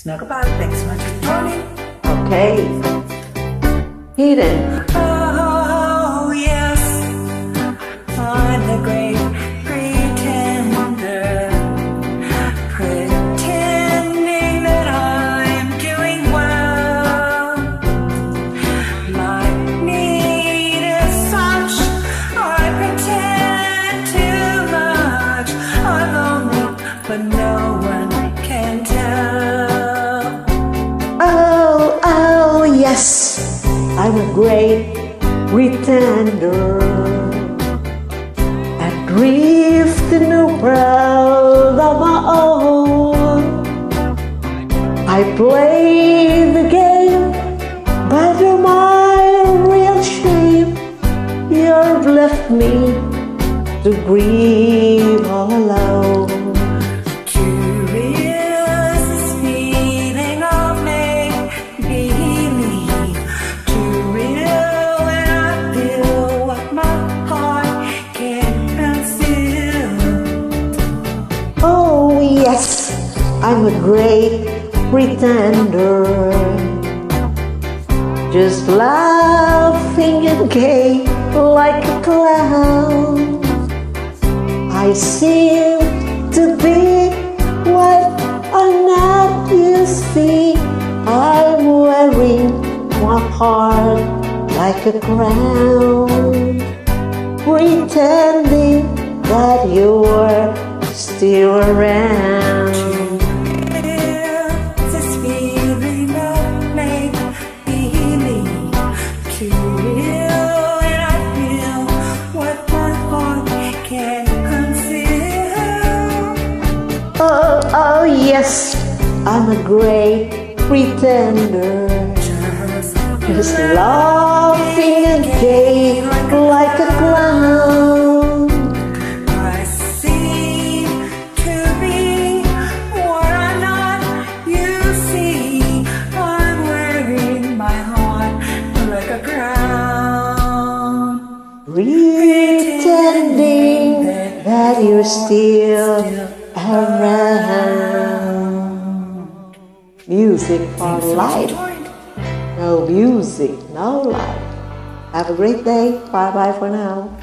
Snuggle bug, thanks so much for joining. Okay. Eden. Yes. I'm a great pretender. Adrift in a world of my own. I play the game, but my real shame, you've left me to grieve all alone. I'm a great pretender. Just laughing and gay like a clown. I seem to be what I'm not, you see. I'm wearing my heart like a crown, pretending that you were still around. Oh, oh, yes, I'm a great pretender. Just laughing and gay Pretending that you're still around. Music for life. No music, no life. Have a great day. Bye bye for now.